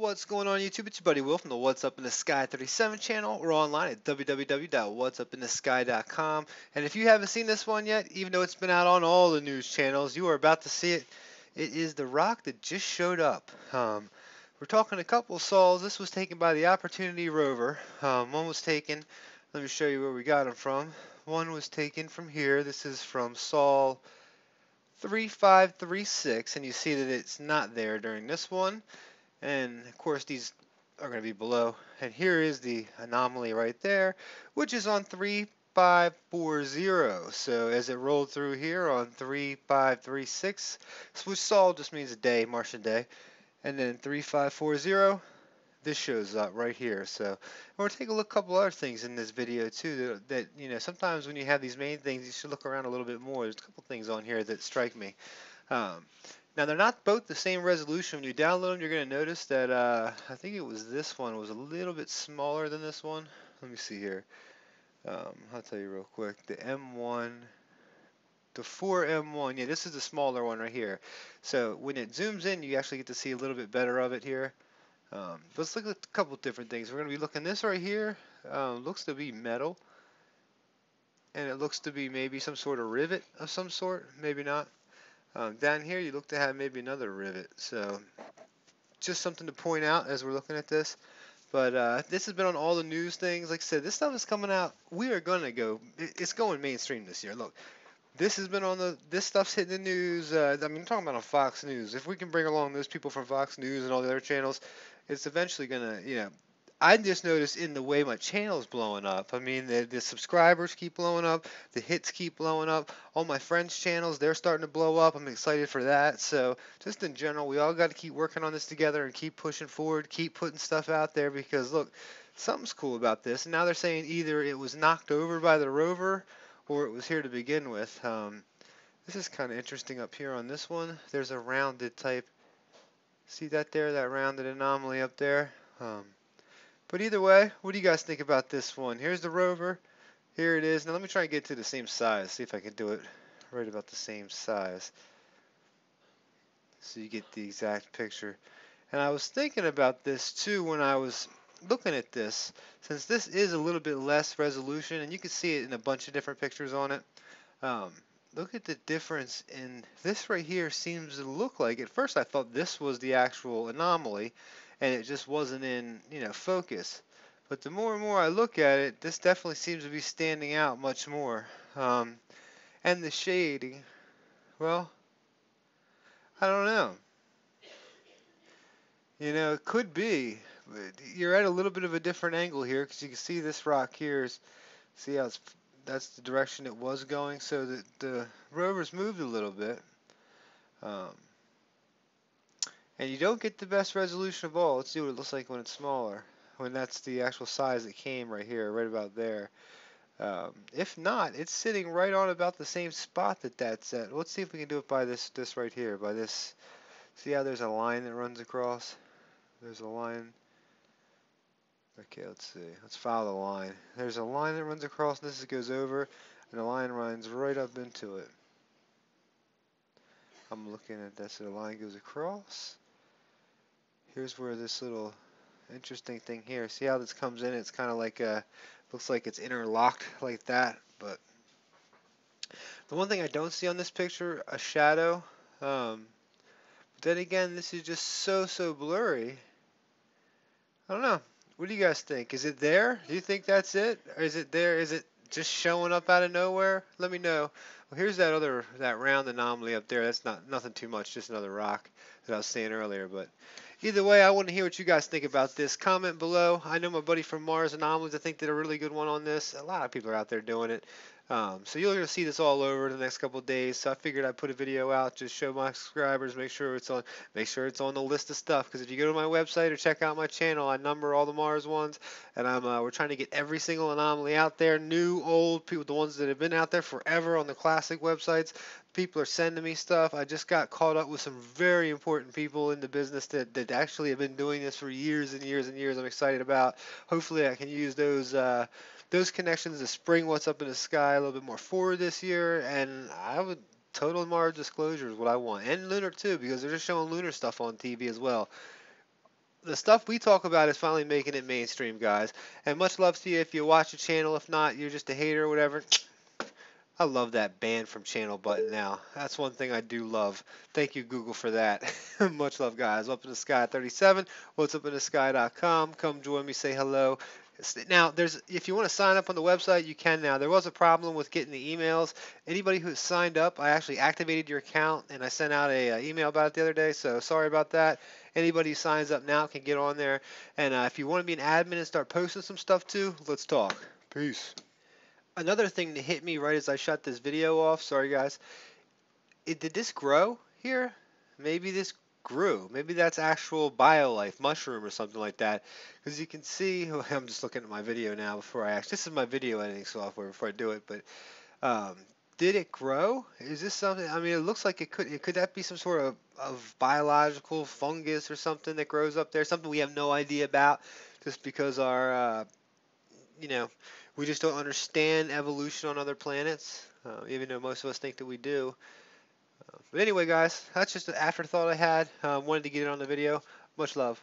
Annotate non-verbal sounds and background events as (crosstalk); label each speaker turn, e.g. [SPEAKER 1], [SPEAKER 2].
[SPEAKER 1] What's going on YouTube? It's your buddy Will from the What's Up in the Sky 37 channel. We're online at www.whatsupinthesky.com. And if you haven't seen this one yet, even though it's been out on all the news channels, you are about to see it. It is the rock that just showed up. Um, we're talking a couple of sols. This was taken by the Opportunity rover. Um, one was taken, let me show you where we got them from. One was taken from here. This is from Sol 3536, and you see that it's not there during this one and of course these are going to be below. And here is the anomaly right there which is on 3540 so as it rolled through here on 3536 which sol just means a day Martian day. And then 3540 this shows up right here. So we'll take a look a couple other things in this video too that, that you know sometimes when you have these main things you should look around a little bit more. There's a couple things on here that strike me. Um, now they're not both the same resolution. When you download them, you're going to notice that uh, I think it was this one was a little bit smaller than this one. Let me see here. Um, I'll tell you real quick. The M1, the 4M1, yeah, this is the smaller one right here. So when it zooms in, you actually get to see a little bit better of it here. Um, let's look at a couple different things. We're going to be looking this right here. Um, looks to be metal. And it looks to be maybe some sort of rivet of some sort. Maybe not. Um, down here you look to have maybe another rivet. So just something to point out as we're looking at this. But uh, this has been on all the news things. Like I said, this stuff is coming out. We are going to go. It's going mainstream this year. Look, this has been on the. This stuff's hitting the news. Uh, I mean, I'm talking about on Fox News. If we can bring along those people from Fox News and all the other channels, it's eventually going to, you know, I just noticed in the way my channel's blowing up. I mean, the, the subscribers keep blowing up, the hits keep blowing up. All my friends' channels, they're starting to blow up. I'm excited for that. So, just in general, we all got to keep working on this together and keep pushing forward, keep putting stuff out there because look, something's cool about this. And now they're saying either it was knocked over by the rover or it was here to begin with. Um, this is kind of interesting up here on this one. There's a rounded type. See that there, that rounded anomaly up there? Um, but either way, what do you guys think about this one? Here's the rover. Here it is. Now let me try and get to the same size. See if I can do it right about the same size. So you get the exact picture. And I was thinking about this too when I was looking at this. Since this is a little bit less resolution, and you can see it in a bunch of different pictures on it. Um, look at the difference in this right here seems to look like, at first I thought this was the actual anomaly and it just wasn't in you know focus. But the more and more I look at it, this definitely seems to be standing out much more. Um, and the shading, well, I don't know. You know, it could be. You're at a little bit of a different angle here because you can see this rock here is, see how it's, that's the direction it was going. So the, the rover's moved a little bit. Um, and you don't get the best resolution of all. Let's see what it looks like when it's smaller. When that's the actual size it came right here, right about there. Um, if not, it's sitting right on about the same spot that that's at. Let's see if we can do it by this, this right here, by this. See how there's a line that runs across? There's a line. Okay, let's see. Let's follow the line. There's a line that runs across, this goes over, and the line runs right up into it. I'm looking at this, so the line goes across here's where this little interesting thing here. See how this comes in? It's kind of like a, looks like it's interlocked like that, but the one thing I don't see on this picture, a shadow. Um, but then again, this is just so, so blurry. I don't know. What do you guys think? Is it there? Do you think that's it? Or is it there? Is it just showing up out of nowhere? Let me know. Well, here's that other, that round anomaly up there. That's not nothing too much, just another rock that I was saying earlier. But Either way, I want to hear what you guys think about this. Comment below. I know my buddy from Mars Anomalies, I think, did a really good one on this. A lot of people are out there doing it. Um, so you're going to see this all over the next couple days. So I figured I'd put a video out, just show my subscribers, make sure it's on, make sure it's on the list of stuff. Because if you go to my website or check out my channel, I number all the Mars ones, and I'm uh, we're trying to get every single anomaly out there, new, old, people, the ones that have been out there forever on the classic websites. People are sending me stuff. I just got caught up with some very important people in the business that, that actually have been doing this for years and years and years. I'm excited about. Hopefully, I can use those. Uh, those connections to spring what's up in the sky a little bit more forward this year, and I would total Mars disclosure is what I want, and lunar too, because they're just showing lunar stuff on TV as well. the stuff we talk about is finally making it mainstream, guys. And much love to you if you watch the channel. If not, you're just a hater or whatever. I love that ban from channel button now. That's one thing I do love. Thank you, Google, for that. (laughs) Much love, guys. Up in the Sky 37. What's up in the sky.com. Come join me, say hello. Now, there's if you want to sign up on the website, you can now. There was a problem with getting the emails. Anybody who signed up, I actually activated your account and I sent out a, a, uh, email about it the other day. So sorry about that. Anybody who signs up now can get on there. And uh, if you want to be an admin and start posting some stuff too, let's talk. Peace. Another thing that hit me right as I shut this video off. Sorry guys. It, did this grow here? Maybe this grew. Maybe that's actual BioLife mushroom or something like that. Because you can see, (laughs) I'm just looking at my video now before I actually, this is my video editing software before I do it, but um, did it grow? Is this something, I mean, it looks like it could, it could that be some sort of, of biological fungus or something that grows up there? Something we have no idea about just because our, uh, you know, we just don't understand evolution on other planets, uh, even though most of us think that we do. But anyway, guys, that's just an afterthought I had. Uh, wanted to get it on the video. Much love.